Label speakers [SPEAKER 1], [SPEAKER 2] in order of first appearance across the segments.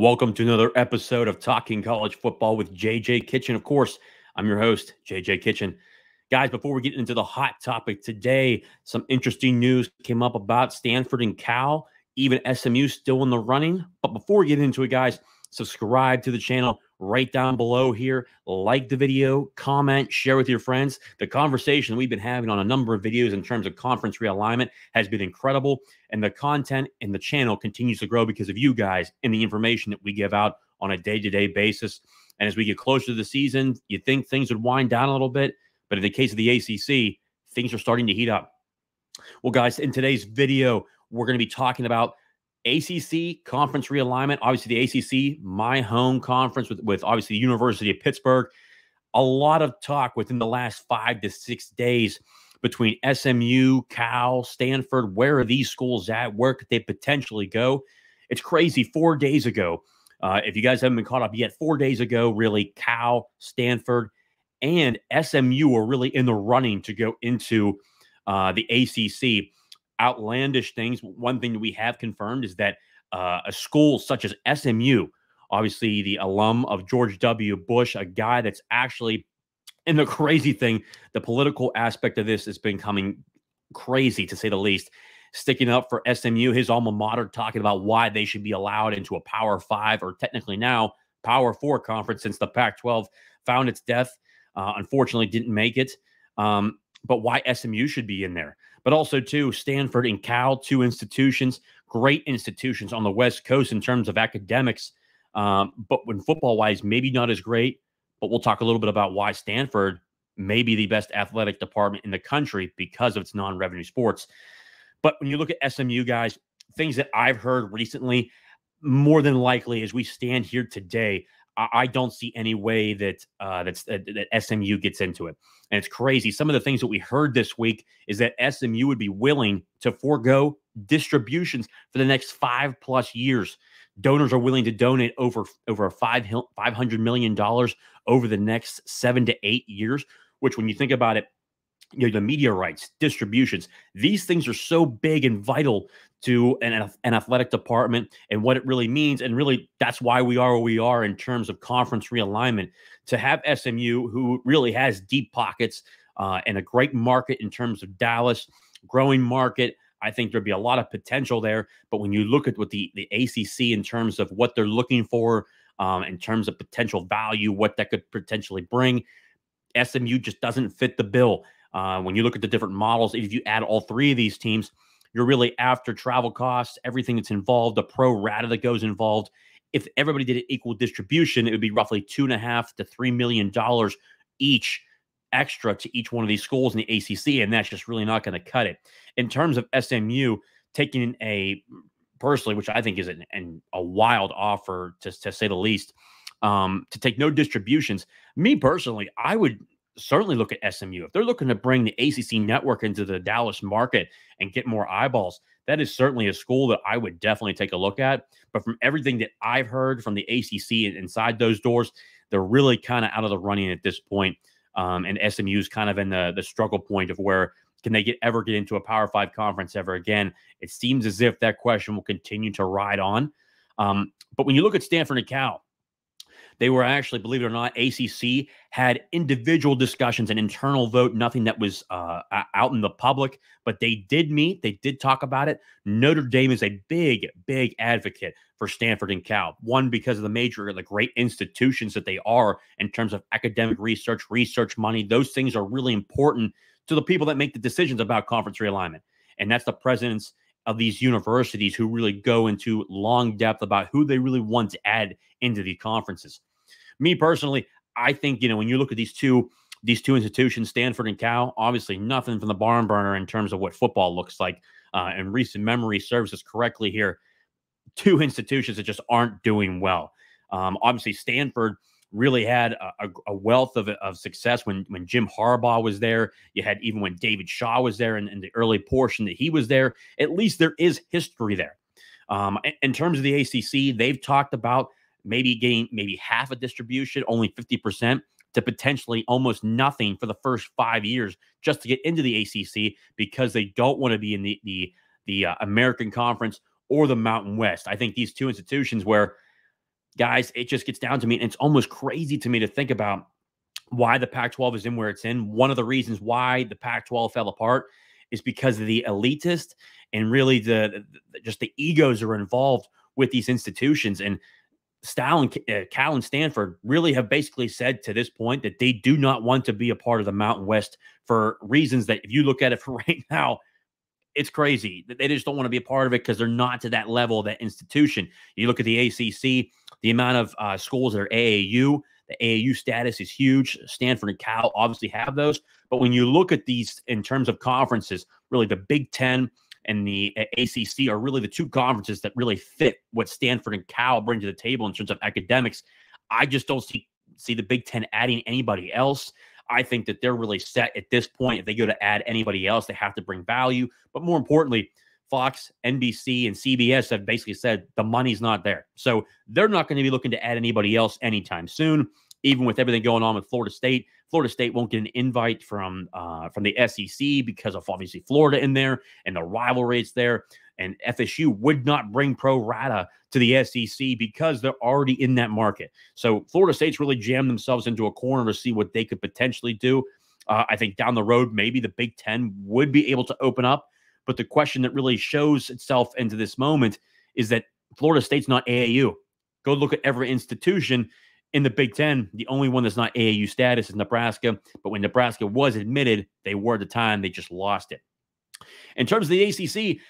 [SPEAKER 1] Welcome to another episode of Talking College Football with JJ Kitchen. Of course, I'm your host, JJ Kitchen. Guys, before we get into the hot topic today, some interesting news came up about Stanford and Cal, even SMU still in the running. But before we get into it, guys, subscribe to the channel right down below here. Like the video, comment, share with your friends. The conversation we've been having on a number of videos in terms of conference realignment has been incredible. And the content and the channel continues to grow because of you guys and the information that we give out on a day to day basis. And as we get closer to the season, you think things would wind down a little bit. But in the case of the ACC, things are starting to heat up. Well, guys, in today's video, we're going to be talking about ACC conference realignment. Obviously, the ACC, my home conference with, with obviously the University of Pittsburgh. A lot of talk within the last five to six days between SMU, Cal, Stanford. Where are these schools at? Where could they potentially go? It's crazy. Four days ago, uh, if you guys haven't been caught up yet, four days ago, really, Cal, Stanford, and SMU were really in the running to go into uh, the ACC outlandish things. One thing that we have confirmed is that uh, a school such as SMU, obviously the alum of George W. Bush, a guy that's actually, and the crazy thing, the political aspect of this has been coming crazy to say the least. Sticking up for SMU, his alma mater, talking about why they should be allowed into a Power Five or technically now Power Four conference since the Pac 12 found its death. Uh, unfortunately, didn't make it. Um, but why SMU should be in there but also too Stanford and Cal, two institutions, great institutions on the West Coast in terms of academics. Um, but when football wise, maybe not as great. But we'll talk a little bit about why Stanford may be the best athletic department in the country because of its non-revenue sports. But when you look at SMU guys, things that I've heard recently, more than likely, as we stand here today, I, don't see any way that uh, that's that, that SMU gets into it. And it's crazy. Some of the things that we heard this week is that SMU would be willing to forego distributions for the next five plus years. Donors are willing to donate over over five five hundred million dollars over the next seven to eight years. Which, when you think about it, you know the media rights, distributions, these things are so big and vital to an, an athletic department and what it really means. And really, that's why we are where we are in terms of conference realignment. To have SMU, who really has deep pockets uh, and a great market in terms of Dallas, growing market. I think there'd be a lot of potential there. But when you look at what the, the ACC in terms of what they're looking for, um, in terms of potential value, what that could potentially bring, SMU just doesn't fit the bill. Uh, when you look at the different models, if you add all three of these teams, you're really after travel costs, everything that's involved, the pro rata that goes involved. If everybody did an equal distribution, it would be roughly two and a half to three million dollars each extra to each one of these schools in the ACC, and that's just really not going to cut it. In terms of SMU taking a personally, which I think is an, an a wild offer to, to say the least, um, to take no distributions. Me personally, I would certainly look at SMU. If they're looking to bring the ACC network into the Dallas market and get more eyeballs, that is certainly a school that I would definitely take a look at. But from everything that I've heard from the ACC inside those doors, they're really kind of out of the running at this point. Um, and SMU is kind of in the the struggle point of where can they get ever get into a Power Five conference ever again? It seems as if that question will continue to ride on. Um, but when you look at Stanford and Cal, they were actually, believe it or not, ACC had individual discussions, an internal vote, nothing that was uh, out in the public, but they did meet. They did talk about it. Notre Dame is a big, big advocate for Stanford and Cal. One, because of the major, the great institutions that they are in terms of academic research, research money. Those things are really important to the people that make the decisions about conference realignment. And that's the presidents of these universities who really go into long depth about who they really want to add into these conferences me personally, I think you know when you look at these two these two institutions, Stanford and Cal, obviously nothing from the barn burner in terms of what football looks like. Uh, and recent memory serves us correctly here. Two institutions that just aren't doing well. Um, obviously, Stanford really had a, a, wealth of, of success when when Jim Harbaugh was there. You had even when David Shaw was there, in, in the early portion that he was there. At least there is history there. Um, in terms of the ACC, they've talked about maybe getting maybe half a distribution, only 50%, to potentially almost nothing for the first five years just to get into the ACC because they don't want to be in the the the uh, American Conference or the Mountain West. I think these two institutions where guys, it just gets down to me. And it's almost crazy to me to think about why the Pac 12 is in where it's in. One of the reasons why the Pac 12 fell apart is because of the elitist and really the, the just the egos are involved with these institutions. And Stal and uh, Cal and Stanford really have basically said to this point that they do not want to be a part of the Mountain West for reasons that, if you look at it for right now, it's crazy. That they just don't want to be a part of it because they're not to that level, that institution. You look at the ACC, the amount of uh, schools that are AAU, the AAU status is huge. Stanford and Cal obviously have those. But when you look at these in terms of conferences, really the Big Ten and the uh, ACC are really the two conferences that really fit what Stanford and Cal bring to the table in terms of academics. I just don't see see the Big Ten adding anybody else. I think that they're really set at this point. If they go to add anybody else, they have to bring value. But more importantly, Fox, NBC, and CBS have basically said the money's not there. So they're not going to be looking to add anybody else anytime soon even with everything going on with Florida State. Florida State won't get an invite from uh, from the SEC because of obviously Florida in there and the rivalries there. And FSU would not bring pro rata to the SEC because they're already in that market. So Florida State's really jammed themselves into a corner to see what they could potentially do. Uh, I think down the road, maybe the Big Ten would be able to open up. But the question that really shows itself into this moment is that Florida State's not AAU. Go look at every institution in the Big Ten, the only one that's not AAU status is Nebraska. But when Nebraska was admitted, they were at the time, they just lost it. In terms of the ACC,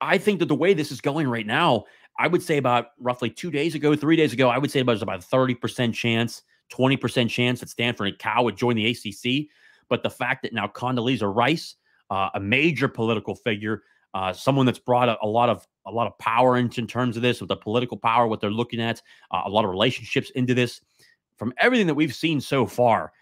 [SPEAKER 1] I think that the way this is going right now, I would say about roughly two days ago, three days ago, I would say about about a 30% chance, 20% chance that Stanford and Cal would join the ACC. But the fact that now Condoleezza Rice, uh, a major political figure, uh, someone that's brought a, a, lot of a lot of power into in terms of this, with the political power, what they're looking at, uh, a lot of relationships into this. From everything that we've seen so far,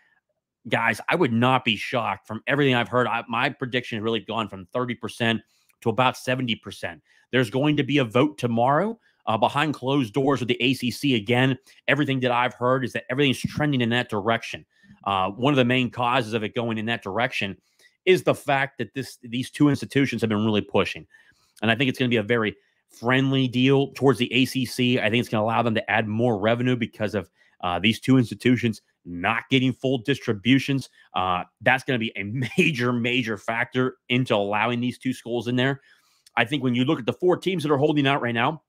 [SPEAKER 1] guys, I would not be shocked from everything I've heard. I, my prediction has really gone from 30% to about 70%. There's going to be a vote tomorrow uh, behind closed doors with the ACC. Again, everything that I've heard is that everything's trending in that direction. Uh, one of the main causes of it going in that direction is the fact that this these two institutions have been really pushing. And I think it's going to be a very friendly deal towards the ACC. I think it's going to allow them to add more revenue because of uh, these two institutions not getting full distributions. Uh, that's going to be a major, major factor into allowing these two schools in there. I think when you look at the four teams that are holding out right now,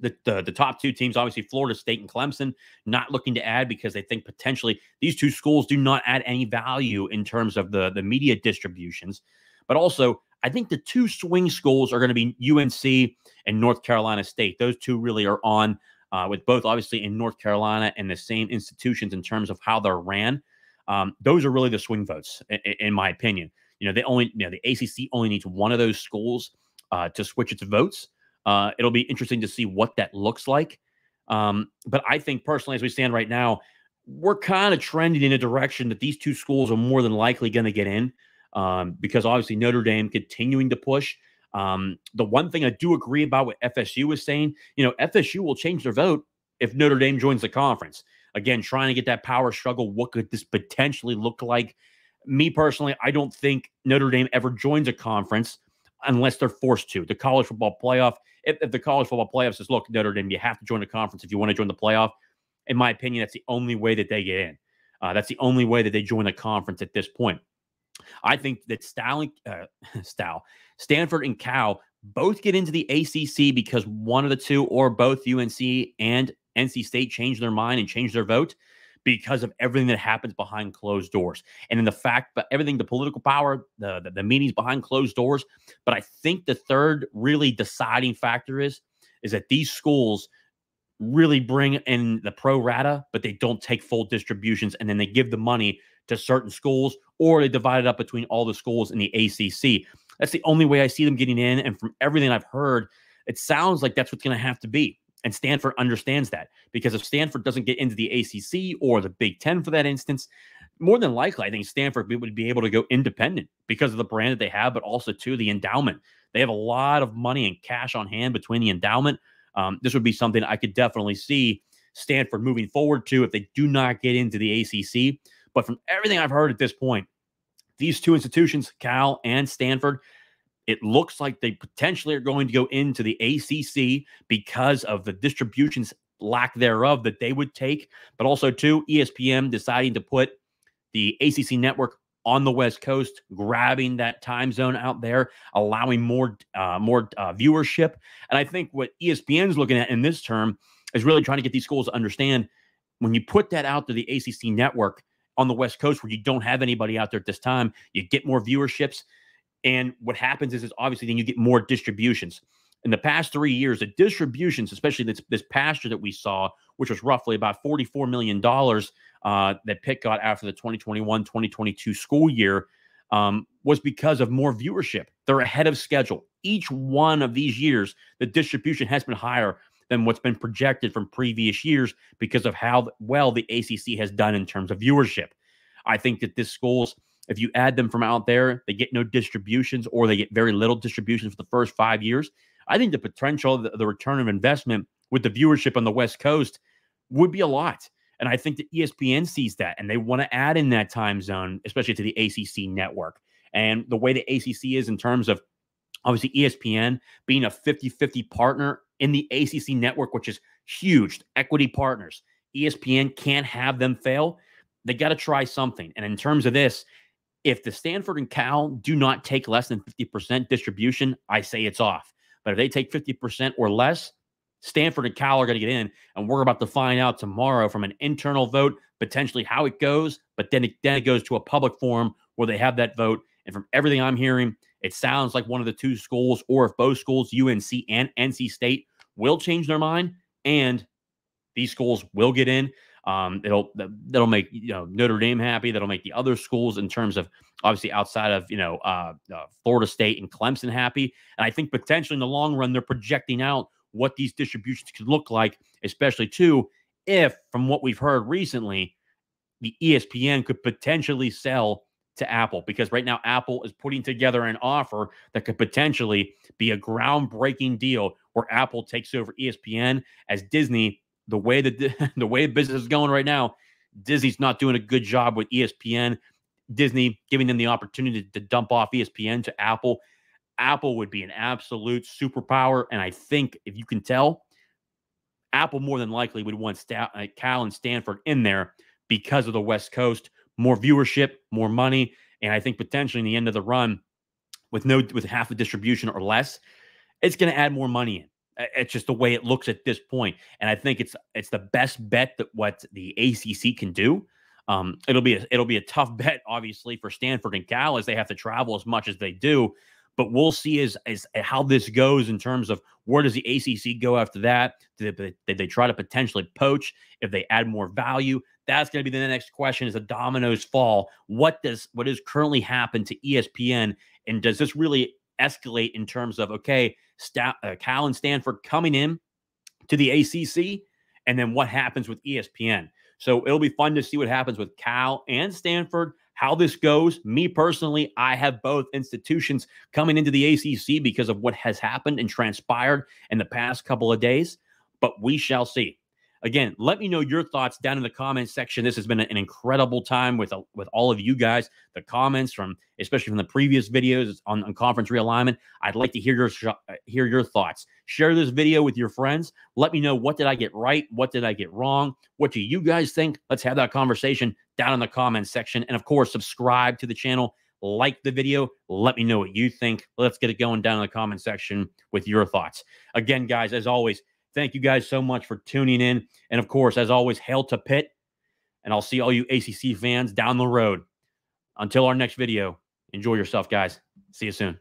[SPEAKER 1] the, the, the top two teams, obviously Florida State and Clemson, not looking to add because they think potentially these two schools do not add any value in terms of the the media distributions. But also, I think the two swing schools are going to be UNC and North Carolina State. Those two really are on uh, with both obviously in North Carolina and the same institutions in terms of how they're ran. Um, those are really the swing votes, in, in, my opinion. You know, they only you know the ACC only needs one of those schools uh, to switch its votes. Uh, it'll be interesting to see what that looks like. Um, but I think personally, as we stand right now, we're kind of trending in a direction that these two schools are more than likely going to get in um, because obviously Notre Dame continuing to push. Um, the one thing I do agree about what FSU is saying, you know, FSU will change their vote if Notre Dame joins the conference. Again, trying to get that power struggle. What could this potentially look like? Me personally, I don't think Notre Dame ever joins a conference unless they're forced to. The college football playoff, if, if the college football playoff says, look, Notre Dame, you have to join the conference if you want to join the playoff. In my opinion, that's the only way that they get in. Uh, that's the only way that they join the conference at this point. I think that Stal, uh, Stanford and Cal both get into the ACC because one of the two or both UNC and NC State change their mind and change their vote because of everything that happens behind closed doors. And in the fact, but everything, the political power, the, the, the meetings behind closed doors. But I think the third really deciding factor is, is that these schools really bring in the pro rata, but they don't take full distributions. And then they give the money to certain schools or they divide it up between all the schools in the ACC. That's the only way I see them getting in. And from everything I've heard, it sounds like that's what's going to have to be. And Stanford understands that because if Stanford doesn't get into the ACC or the Big Ten for that instance, more than likely, I think Stanford would be able to go independent because of the brand that they have, but also too the endowment. They have a lot of money and cash on hand between the endowment. Um, this would be something I could definitely see Stanford moving forward to if they do not get into the ACC. But from everything I've heard at this point, these two institutions, Cal and Stanford, it looks like they potentially are going to go into the ACC because of the distributions lack thereof that they would take, but also too ESPN deciding to put the ACC network on the West Coast, grabbing that time zone out there, allowing more uh, more uh, viewership. And I think what ESPN is looking at in this term is really trying to get these schools to understand when you put that out to the ACC network on the West Coast, where you don't have anybody out there at this time, you get more viewerships. And what happens is, is obviously then you get more distributions. In the past three years, the distributions, especially this, this past year that we saw, which was roughly about $44 million uh, that Pitt got after the 2021 2022 school year, um, was because of more viewership. They're ahead of schedule. Each one of these years, the distribution has been higher than what's been projected from previous years because of how well the ACC has done in terms of viewership. I think that this schools, if you add them from out there, they get no distributions or they get very little distributions for the first five years. I think the potential, the, the return of investment with the viewership on the West Coast would be a lot. And I think that ESPN sees that and they want to add in that time zone, especially to the ACC network. And the way the ACC is in terms of obviously ESPN being a 50 50 partner in the ACC network, which is huge, equity partners. ESPN can't have them fail. They got to try something. And in terms of this, if the Stanford and Cal do not take less than 50% distribution, I say it's off. But if they take 50% or less, Stanford and Cal are going to get in, and we're about to find out tomorrow from an internal vote potentially how it goes. But then it, then it goes to a public forum where they have that vote. And from everything I'm hearing, it sounds like one of the two schools, or if both schools, UNC and NC State, will change their mind, and these schools will get in. Um, it'll that'll make you know Notre Dame happy. That'll make the other schools in terms of obviously outside of you know uh, uh, Florida State and Clemson happy. And I think potentially in the long run they're projecting out what these distributions could look like, especially too if from what we've heard recently, the ESPN could potentially sell to Apple because right now Apple is putting together an offer that could potentially be a groundbreaking deal where Apple takes over ESPN as Disney the way that the way business is going right now Disney's not doing a good job with ESPN Disney giving them the opportunity to dump off ESPN to Apple Apple would be an absolute superpower. And I think if you can tell, Apple more than likely would want uh, Cal and Stanford in there because of the West Coast, more viewership, more money, and I think potentially in the end of the run, with no with half the distribution or less, it's going to add more money in. It's just the way it looks at this point, and I think it's it's the best bet that what the ACC can do. Um, it'll be a, it'll be a tough bet, obviously, for Stanford and Cal as they have to travel as much as they do. But we'll see as, as how this goes in terms of where does the ACC go after that? Did they, did they try to potentially poach if they add more value? That's going to be the next question: Is the dominoes fall? What does what is currently happened to ESPN, and does this really escalate in terms of okay, uh, Cal and Stanford coming in to the ACC, and then what happens with ESPN? So it'll be fun to see what happens with Cal and Stanford how this goes, me personally, I have both institutions coming into the ACC because of what has happened and transpired in the past couple of days, but we shall see. Again, let me know your thoughts down in the comments section. This has been an incredible time with uh, with all of you guys. The comments from, especially from the previous videos on, on conference realignment. I'd like to hear your uh, hear your thoughts. Share this video with your friends. Let me know what did I get right, what did I get wrong, what do you guys think? Let's have that conversation down in the comments section, and of course, subscribe to the channel. Like the video. Let me know what you think. Let's get it going down in the comment section with your thoughts. Again, guys, as always, Thank you guys so much for tuning in. And of course, as always, hail to Pitt. And I'll see all you ACC fans down the road. Until our next video, enjoy yourself, guys. See you soon.